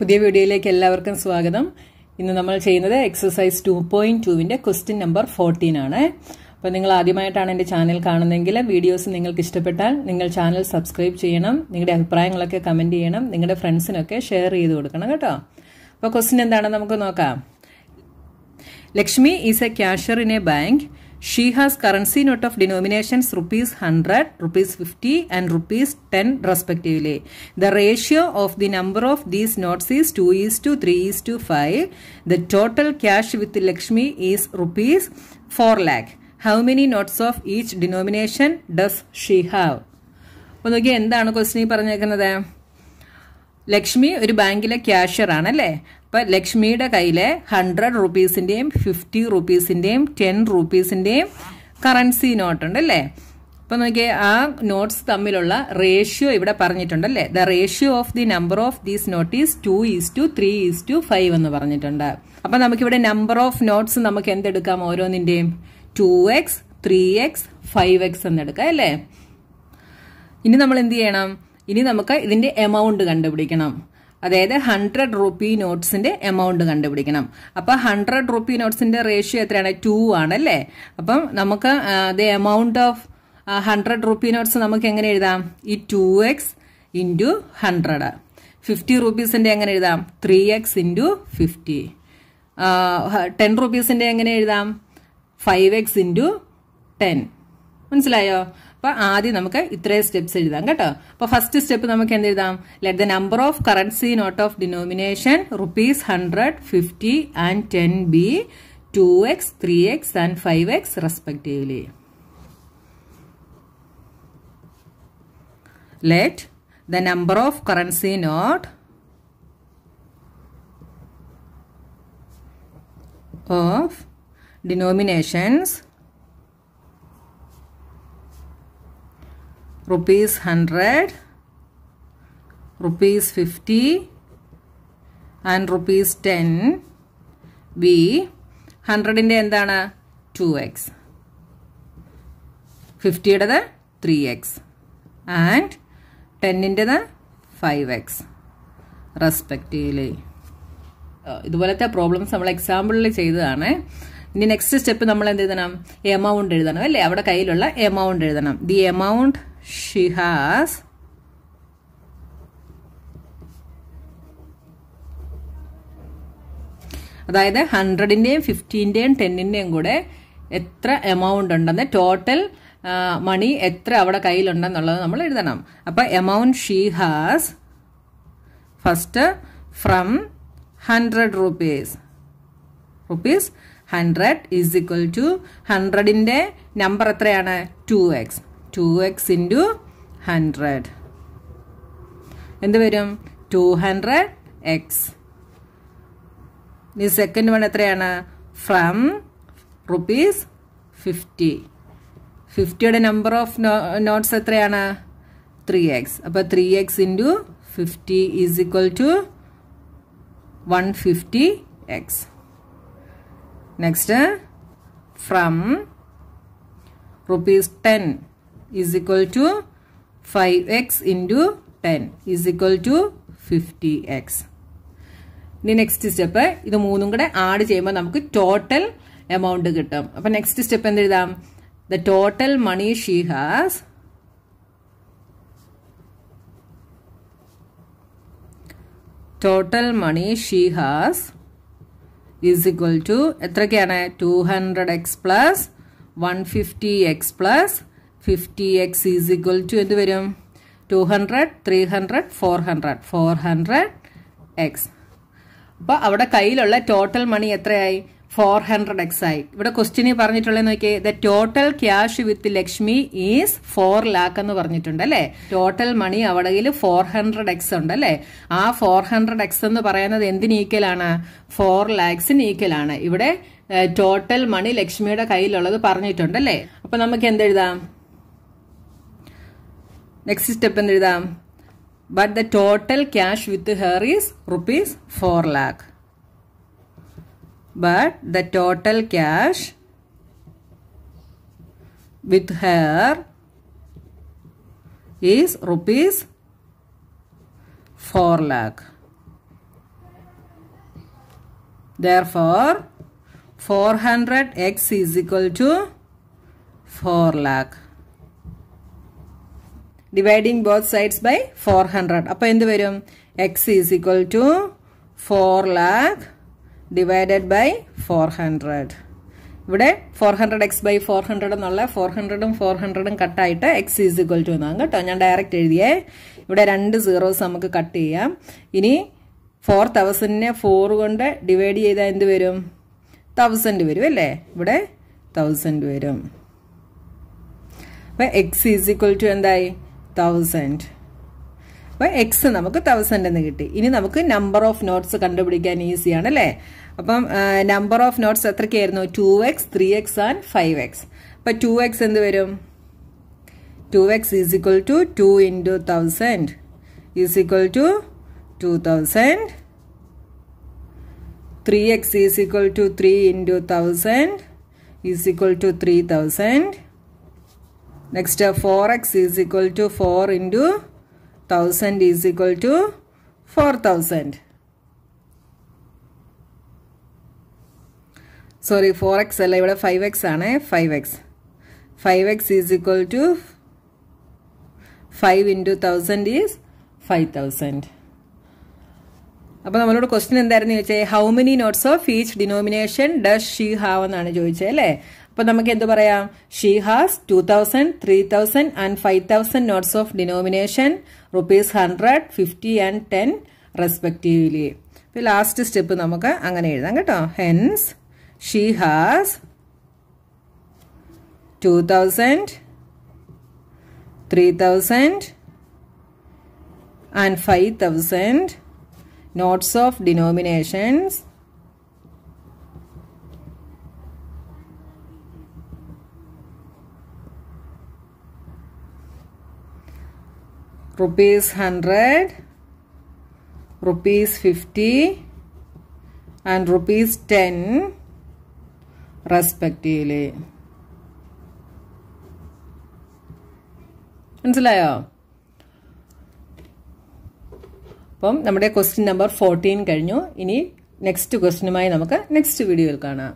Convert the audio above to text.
പുതിയ വീഡിയോയിലേക്ക് എല്ലാവർക്കും സ്വാഗതം. ഇന്ന് നമ്മൾ ചെയ്യുന്നത് എക്സസൈസ് ടു പോയിന്റ് ടുവിന്റെ ക്വസ്റ്റ്യൻ നമ്പർ ഫോർട്ടീൻ ആണ്. അപ്പോൾ നിങ്ങൾ ആദ്യമായിട്ടാണ് എന്റെ ചാനൽ കാണുന്നതെങ്കിൽ വീഡിയോസ് നിങ്ങൾക്ക് ഇഷ്ടപ്പെട്ടാൽ നിങ്ങൾ ചാനൽ സബ്സ്ക്രൈബ് ചെയ്യണം. നിങ്ങളുടെ അഭിപ്രായങ്ങളൊക്കെ കമന്റ് ചെയ്യണം. നിങ്ങളുടെ ഫ്രണ്ട്സിനൊക്കെ ഷെയർ ചെയ്ത് കൊടുക്കണം കേട്ടോ. അപ്പോൾ ക്വസ്റ്റ്യൻ എന്താണെന്ന് നമുക്ക് നോക്കാം. Lakshmi is a cashier in a bank she has currency note of denominations rupees hundred rupees fifty and rupees ten respectively the ratio of the number of these notes is two is to three is to five the total cash with Lakshmi is rupees four lakh how many notes of each denomination does she have അപ്പോൾ നോക്കിയാൽ എന്താണ് ക്വസ്റ്റിനി പറഞ്ഞേക്കുന്നത്? ലക്ഷ്മി ഒരു ബാങ്കിലെ cashier ആണല്ലേ അപ്പൊ ലക്ഷ്മിയുടെ കയ്യിലെ ഹൺഡ്രഡ് റുപ്പീസിന്റെയും ഫിഫ്റ്റി റുപ്പീസിന്റെയും ടെൻ റുപ്പീസിന്റെയും കറൻസി നോട്ട് ഉണ്ട് അല്ലേ അപ്പൊ നോക്കിയേ ആ നോട്ട്സ് തമ്മിലുള്ള റേഷ്യോ ഇവിടെ പറഞ്ഞിട്ടുണ്ടല്ലേ? The ratio of the number of these note is two is to three is to five എന്ന് പറഞ്ഞിട്ടുണ്ട്. അപ്പൊ നമുക്കിവിടെ നമ്പർ ഓഫ് നോട്ട്സ് നമുക്ക് എന്തെടുക്കാം ഓരോന്നിന്റെയും? Two X three X five X എന്നെടുക്കാം അല്ലേ? ഇനി നമ്മൾ എന്ത് ചെയ്യണം? ഇനി നമുക്ക് ഇതിന്റെ എമൗണ്ട് കണ്ടുപിടിക്കണം. അതായത് ഹൺഡ്രഡ് റുപ്പി നോട്ട്സിന്റെ എമൗണ്ട് കണ്ടുപിടിക്കണം. അപ്പൊ ഹൺഡ്രഡ് റുപ്പി നോട്ട്സിന്റെ റേഷ്യോ എത്രയാണ്? ടു ആണല്ലേ അപ്പം നമുക്ക് the amount of hundred rupee notes നമുക്ക് എങ്ങനെ എഴുതാം? ഈ two X into hundred fifty റുപ്പീസിന്റെ എങ്ങനെ എഴുതാം? Three X into fifty ten റുപ്പീസിന്റെ എങ്ങനെ എഴുതാം? ഫൈവ് എക്സ് ഇന്റു ടെൻ മനസ്സിലായോ? അപ്പൊ ആദ്യം നമുക്ക് ഇത്രയും സ്റ്റെപ്സ് എഴുതാം കേട്ടോ. അപ്പൊ ഫസ്റ്റ് സ്റ്റെപ്പ് നമുക്ക് എന്ത് എഴുതാം? Let the number of currency note of denomination rupees hundred fifty and ten be two X three X and five X respectively let the number of currency note of denominations rupees 100 rupees 50 and rupees 10 be ഹൺഡ്രഡിന്റെ എന്താണ്? Two X ഫിഫ്റ്റിയുടേത് three X and ടെന്നിന്റെത് five X respectively ഇതുപോലത്തെ problems നമ്മൾ എക്സാമ്പിളിൽ ചെയ്തതാണ്. ഇനി next step നമ്മൾ എന്ത് എഴുതണം എമൗണ്ട് എഴുതണം അല്ലേ? അവിടെ കയ്യിലുള്ള എമൗണ്ട് എഴുതണം. ദി എമൗണ്ട് ഷി has അതായത് ഹൺഡ്രഡിന്റെയും ഫിഫ്റ്റീന്റെയും ടെന്നിന്റെയും കൂടെ എത്ര എമൗണ്ട് ഉണ്ടെന്ന് ടോട്ടൽ മണി എത്ര അവിടെ കയ്യിലുണ്ടെന്നുള്ളത് നമ്മൾ എഴുതണം. അപ്പോൾ amount she has first from hundred rupees rupees hundred is equal to ഹൺഡ്രഡിന്റെ number എത്രയാണ്? Two X two X into hundred എന്ത് വരും? ടു ഹൺഡ്രഡ് എക്സ് ഈ സെക്കൻഡ് വൺ എത്രയാണ്? ഫ്രം റുപ്പീസ് ഫിഫ്റ്റി ഫിഫ്റ്റിയുടെ നമ്പർ ഓഫ് നോട്ട്സ് എത്രയാണ്? ത്രീ എക്സ് അപ്പോൾ three X into fifty is equal to one fifty X next from rupees 10 is equal to 5x into 10 is equal to 50x ഇനി next step ഇത് മൂന്നും കൂടെ add ചെയ്യുമ്പോൾ നമുക്ക് total amount കിട്ടും. അപ്പൊ നെക്സ്റ്റ് സ്റ്റെപ്പ് എന്ത് എഴുതാം? The total money she has total money she has is equal to എത്രയ്ക്കാണ് two hundred X plus one fifty X plus fifty X is equal to എന്ത് വരും? Two hundred three hundred four hundred four hundred X അപ്പോൾ അവിടെ കയ്യിലുള്ള total money എത്രയായി? Four hundred x ആയി. ഇവിടെ ക്വസ്റ്റ്യനിൽ പറഞ്ഞിട്ടുള്ളത് നോക്കിയേ. The total cash with Lakshmi is four lakh എന്ന് പറഞ്ഞിട്ടുണ്ട് അല്ലേ? ടോട്ടൽ മണി അവിടെ ഫോർ ഹൺഡ്രഡ് എക്സ് ഉണ്ട് അല്ലേ? ആ ഫോർ ഹൺഡ്രഡ് എക്സ് എന്ന് പറയുന്നത് എന്തിന് ഈക്വലാണ് ഫോർ ലാക്സിന് ഈക്വലാണ് ഇവിടെ ടോട്ടൽ മണി ലക്ഷ്മിയുടെ കയ്യിലുള്ളത് പറഞ്ഞിട്ടുണ്ട് അല്ലേ? അപ്പൊ നമുക്ക് എന്തെഴുതാം? Next step എന്തെഴുതാം? But the total cash with her is rupees four lakh but the total cash with her is rupees four lakh therefore 400x is equal to 4 lakh. Dividing both sides by 400 അപ്പോൾ എന്ത് വരും? X is equal to four lakh divided by four hundred ഇവിടെ four hundred x by four hundred എന്നുള്ള four ഹൺഡ്രഡും four ഹൺഡ്രഡും കട്ടായിട്ട് x is equal to എന്നാണ് കേട്ടോ. ഞാൻ ഡയറക്റ്റ് എഴുതിയേ. ഇവിടെ രണ്ട് സീറോസ് നമുക്ക് കട്ട് ചെയ്യാം. ഇനി ഫോർ തൗസൻഡിനെ ഫോർ കൊണ്ട് ഡിവൈഡ് ചെയ്താൽ എന്ത് വരും? തൗസൻഡ് വരും അല്ലേ? ഇവിടെ തൗസൻഡ് വരും. അപ്പം എക്സ് ഈസ് ഈക്വൽ ടു എന്തായി? തൗസൻഡ് അപ്പം എക്സ് നമുക്ക് തൗസൻഡ് എന്ന് കിട്ടി? ഇനി നമുക്ക് നമ്പർ ഓഫ് നോട്ട്സ് കണ്ടുപിടിക്കാൻ ഈസിയാണ് അല്ലേ? അപ്പം number of notes എത്രയ്ക്കായിരുന്നു? Two x three x and five x അപ്പം ടു എക്സ് എന്ത് വരും? Two x is equal to two into thousand is equal to two thousand three x is equal to three into thousand is equal to three thousand next four x is equal to four into thousand is equal to four thousand sorry four x അല്ല ഇവിടെ five x ആണ് five x five x is equal to five into thousand is five thousand അപ്പോൾ നമ്മളോട് question എന്തായിരുന്നു ചോദിച്ചത് how many notes of each denomination does she have എന്നാണ് ചോദിച്ചത് അല്ലേ? അപ്പോൾ നമുക്ക് എന്ത് പറയാം? She has two thousand three thousand and five thousand notes of denomination rupees hundred fifty and ten respectively ഇപ്പോൾ ലാസ്റ്റ് സ്റ്റെപ്പ് നമുക്ക് അങ്ങനെ എഴുതാം കേട്ടോ. Hence she has two thousand three thousand and five thousand notes of denominations. Rupees 100 rupees 50 and rupees 10 respectively മനസ്സിലായോ? അപ്പം നമ്മുടെ question number fourteen കഴിഞ്ഞു. ഇനി നെക്സ്റ്റ് ക്വസ്റ്റ്യനുമായി നമുക്ക് നെക്സ്റ്റ് വീഡിയോയിൽ കാണാം.